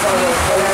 Thank you.